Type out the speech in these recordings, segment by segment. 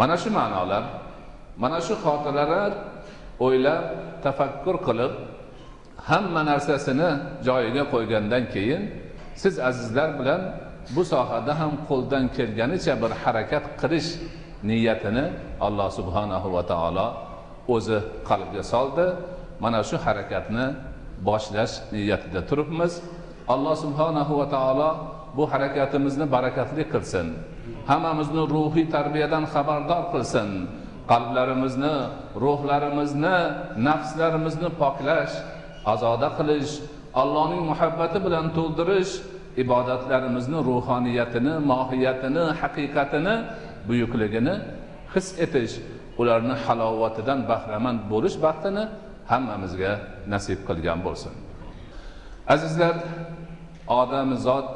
mana shu ma'nolar mana shu xotiralar o'ylab tafakkur qilib hamma narsasini joyiga qo'ygandan keyin siz azizlar bilan bu sohada ham qo'ldan kelganicha bir harakat qilish niyatini alloh subhanahu va taolo o'zi qalbga soldi. Mana shu harakatni boshlash niyatida turibmiz. Alloh subhanahu va taolo bu harakatimizni barakatli qilsin. Hammamizni ruhiy tarbiyadan xabardor qilsin. Qalblarimizni ruhlarimizni nafslarimizni poklash azoda qilish allohning muhabbati bilan to'ldirish ibodatlarimizni ruhoniyatini mohiyatini haqiqatini buyukligini his etish ularni halovatidan bahramand bo'lish baxtini hammamizga nasib qilgan bo'lsin. Azizlar odam zot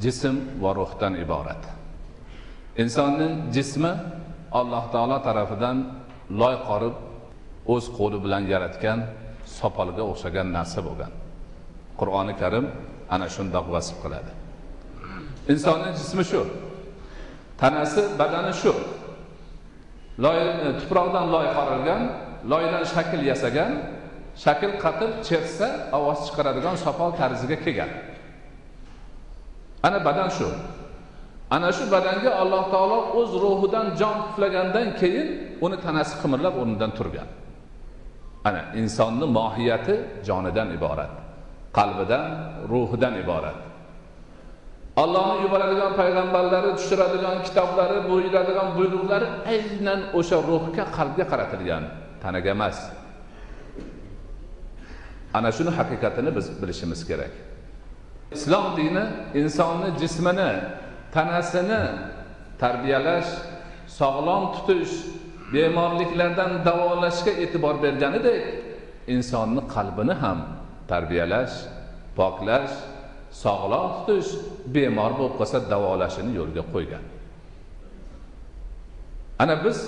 jism va ruhdan iborat. Insonning jismi alloh taolo tarafidan loy qorib o'z qo'li bilan yaratgan sopolga o'xshagan narsa bo'lgan. Qur'oni karim ana shundoq vasf qiladi. Insonning jismi shu. Tanasi badani shu. Loy tuproqdan loy qorilgan loydan shakl yasagan shakl qatib chertsa ovoz chiqaradigan sopol tarziga kelgan. Ana badan shu. Ana shu badanga alloh taolo o'z ruhidan jon puflagandan keyin uni tanasi qimirlab o'rnidan turgan. Ana insonni mohiyati jonidan iborat qalbidan ruhidan iborat. Allohni yuboradigan payg'ambarlari tushiradigan kitoblari buyuradigan buyruqlari aynan o'sha ruhga qalbga qaratilgan tanaga emas. Ana shuni haqiqatini biz bilishimiz kerak. Islom dini insonni jismini tanasini tarbiyalash sog'lom tutish bemorliklardan davolashga e'tibor berganidek insonni qalbini ham tarbiyalash poklash sog'lom tutish bemor bo'lib qolsa davolashini yo'lga qo'ygan. Ana biz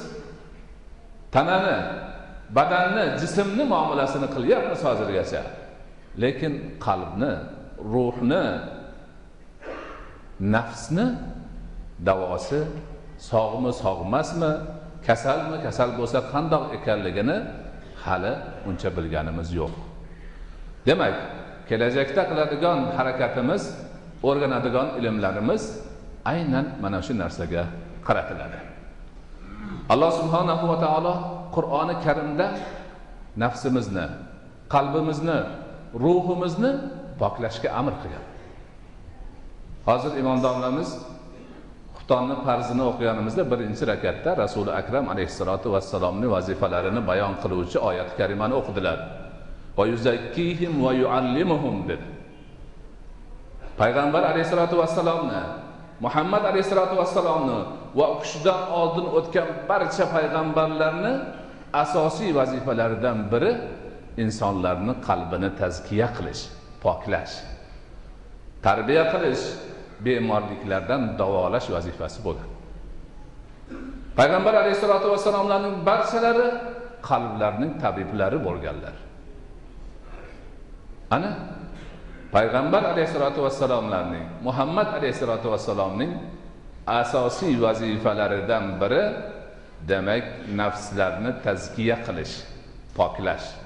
tanani badanni jismni muomalasini qilyapmiz hozirgacha. Lekin qalbni ruhni nafsni davosi sog'mi sog'masmi kasalmi kasal bo'lsa qandoq ekanligini hali uncha bilganimiz yo'q. Demak kelajakda qiladigan harakatimiz o'rganadigan ilmlarimiz aynan mana shu narsaga qaratiladi. Alloh subhanahu va taolo qur'oni karimda nafsimizni qalbimizni ruhimizni poklashga amr qilgan. Hozir imom domlamiz xuftonni farzini o'qiganimizda birinchi rakatda rasuli akram alayhissalotu vassalomni vazifalarini bayon qiluvchi oyat karimani o'qidilar. Dedi. Payg'ambar alayhissalotu vassalomni muhammad alayhissalotu vassalomni va u kishidan oldin o'tgan barcha payg'ambarlarni asosiy vazifalaridan biri insonlarni qalbini tazkiya qilish. Poklash tarbiya qilish bemorliklardan davolash vazifasi bo'lgan payg'ambar alayhissalotu vassalomlarning barchalari qalblarning tabiblari bo'lganlar. Ana payg'ambar alayhissalotu vassalomlarning muhammad alayhissalotu vassalomning asosiy vazifalaridan biri demak nafslarni tazkiya qilish poklash.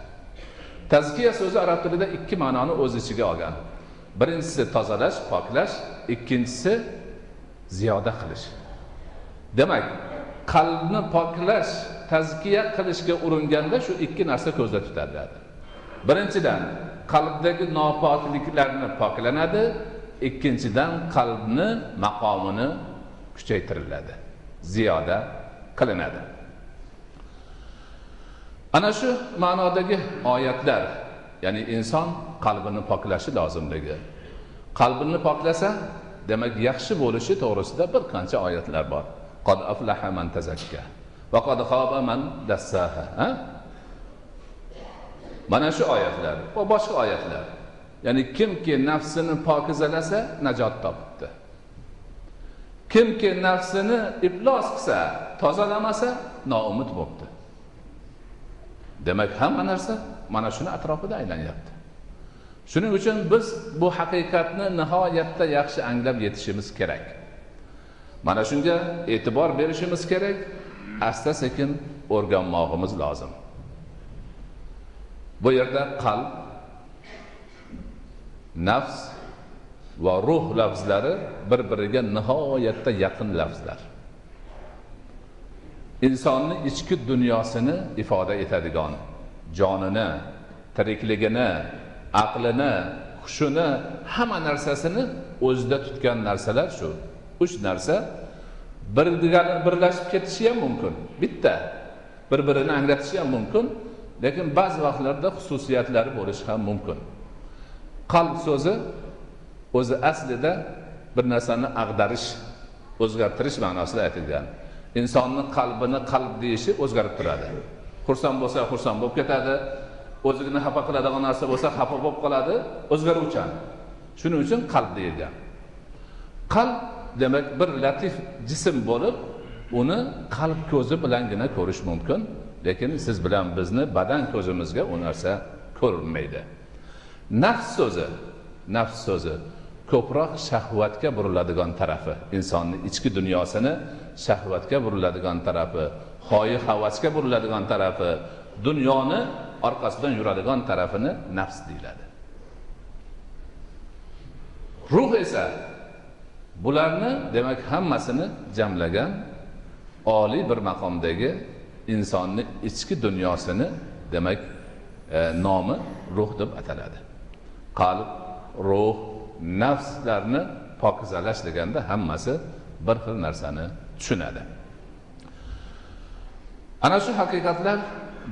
Tazkiya so'zi arab tilida ikki ma'noni o'z ichiga olgan. Birinchisi tozalash poklash ikkinchisi ziyoda qilish. Demak qalbni poklash tazkiya qilishga uringanda shu ikki narsa ko'zda tutiladi. Birinchidan qalbdagi nopokliklarni poklanadi ikkinchidan qalbni maqomini kuchaytiriladi ziyoda qilinadi. Ana shu ma'nodagi oyatlar ya'ni inson qalbini poklashi lozimligi. Qalbini poklasa demak yaxshi bo'lishi to'g'risida bir qancha oyatlar bor. Qad aflaha man tazakka va qad xoba man dassaha mana shu oyatlar va boshqa oyatlar. Ya'ni kimki nafsini pokizalasa najot topibdi. Kimki nafsini iflos qilsa tozalamasa noumid bo'libdi demak hamma narsa mana shuni atrofida aylanyapti. Shuning uchun biz bu haqiqatni nihoyatda yaxshi anglab yetishimiz kerak. Mana shunga e'tibor berishimiz kerak asta sekin o'rganmog'imiz lozim. Bu yerda qalb nafs va ruh lafzlari bir biriga nihoyatda yaqin lafzlar. Insonni ichki dunyosini ifoda etadigan jonini tirikligini aqlini hushini hamma narsasini o'zida tutgan narsalar shu. Uch narsa bir birlashib ketishi ham mumkin bitta. Bir birini anglatishi ham mumkin lekin ba'zi vaqtlarda xususiyatlari bo'lishi ham mumkin. Qalb so'zi o'zi aslida bir narsani ag'darish o'zgartirish ma'nosida aytilgan. Insonni qalbini qalb deyishi o'zgarib turadi. Xursand bo'lsa xursand bo'lib ketadi o'zini xafa qiladigan narsa bo'lsa xafa bo'lib qoladi o'zgaruvchan. Shuning uchun qalb deyilgan. Qalb demak bir latif jism bo'lib uni qalb ko'zi bilangina ko'rish mumkin lekin siz bilan bizni badan ko'zimizga u narsa ko'rinmaydi. Nafs so'zi nafs so'zi. Ko'proq shahvatga buriladigan tarafi. Insonni ichki dunyosini shahvatga buriladigan tarafi hoyi havasga buriladigan tarafi dunyoni orqasidan yuradigan tarafini nafs deyiladi. Ruh esa bularni demak hammasini jamlagan oliy bir maqomdagi insonni ichki dunyosini demak e, nomi ruh deb ataladi. Qalb ruh nafslarni pokizalash deganda hammasi bir xil narsani tushunadi. Ana shu haqiqatlar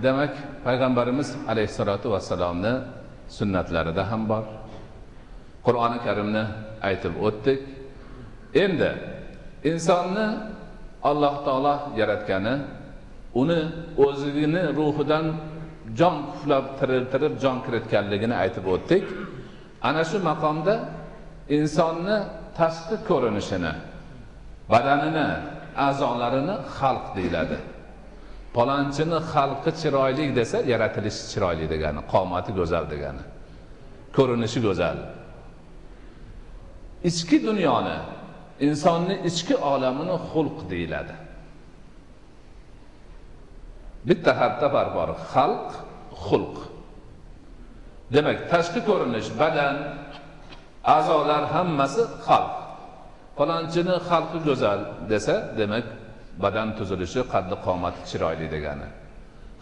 demak payg'ambarimiz alayhissalotu vassalomni sunnatlarida ham bor. Qur'oni karimni aytib o'tdik. Endi insonni alloh taolo yaratgani uni o'zini ruhidan jon puflab tiriltirib jon kiritganligini aytib o'tdik. Ana shu maqomda insonni tashqi ko'rinishini badanini a'zolarini xalq deyiladi. Palonchini xalqi chiroyli desa yaratilishi chiroyli degani qomati go'zal degani ko'rinishi go'zal. Ichki dunyoni insonni ichki olamini xulq deyiladi. Bitta harfda bor bor xalq xulq. Demak tashqi ko'rinish badan a'zolar hammasi xalq. Falonchini xalqi go'zal desa demak badan tuzilishi qaddi qomati chiroyli degani.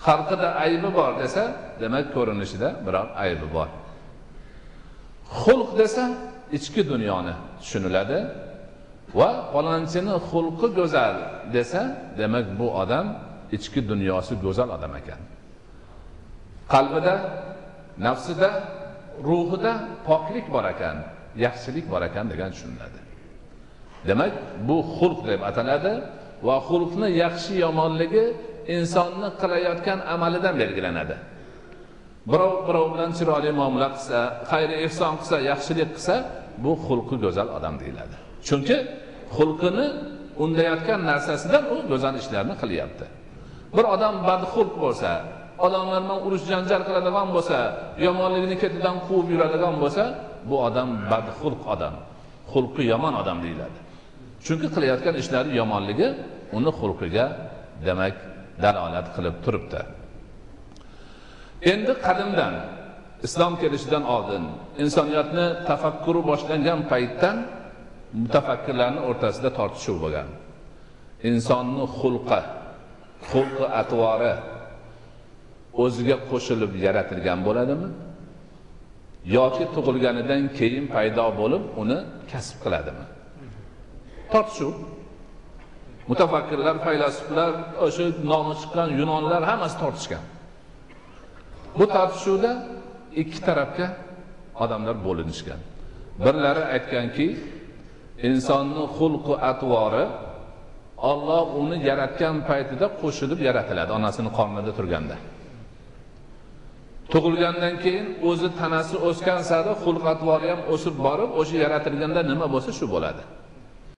Xalqida aybi bor desa demak ko'rinishida biror aybi bor. Xulq desa ichki dunyoni tushuniladi va falonchini xulqi go'zal desa demak bu odam ichki dunyosi go'zal odam ekan. Qalbida nafsida ruhida poklik bor ekan yaxshilik bor ekan degan tushuniladi. Demak bu xulq deb ataladi va xulqni yaxshi yomonligi insonni qilayotgan amalidan belgilanadi. Birov birov bilan chiroyli muomala qilsa xayri ehson qilsa yaxshilik qilsa bu xulqi go'zal odam deyiladi. Chunki xulqini undayotgan narsasidan u go'zal ishlarni qilyapti. Bir odam badxulq bo'lsa odamlar bilan urush janjal qiladigan bo'lsa yomonligini ketidan quvib yuradigan bo'lsa bu odam badxulq odam xulqi yomon odam deyiladi. Chunki qilayotgan ishlari yomonligi uni xulqiga demak dalolat qilib turibdi. Endi qadimdan islom kelishidan oldin insoniyatni tafakkuri boshlangan paytdan mutafakkirlarni o'rtasida tortishuv bo'lgan. Insonni xulqi xulqi atvori o'ziga qo'shilib yaratilgan bo'ladimi? Yoki tug'ilganidan keyin paydo bo'lib uni kasb qiladimi? Tortishuv mutafakkirlar faylasuflar o'sha nomi chiqqan yunonlar hammasi tortishgan. Bu tortishuvda ikki tarafga odamlar bo'linishgan. Birlari aytganki insonni xulqi atvori olloh uni yaratgan paytida qo'shilib yaratiladi onasini qornida turganda. Tug'ilgandan keyin o'zi tanasi o'sgan sari xulq atvori ham o'sib borib o'sha yaratilganda nima bo'lsa shu bo'ladi.